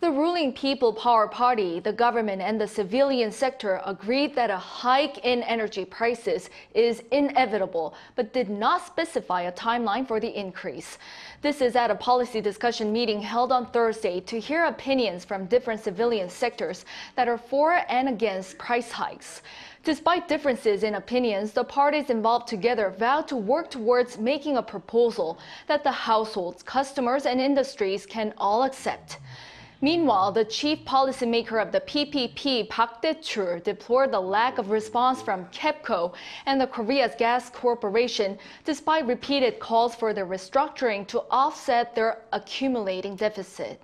The ruling People Power Party, the government, and the civilian sector agreed that a hike in energy prices is inevitable, but did not specify a timeline for the increase. This is at a policy discussion meeting held on Thursday to hear opinions from different civilian sectors that are for and against price hikes. Despite differences in opinions, the parties involved together vowed to work towards making a proposal that the households, customers, and industries can all accept. Meanwhile, the chief policymaker of the PPP, Park Dae-chul, deplored the lack of response from KEPCO and the Korea's Gas Corporation, despite repeated calls for their restructuring to offset their accumulating deficit.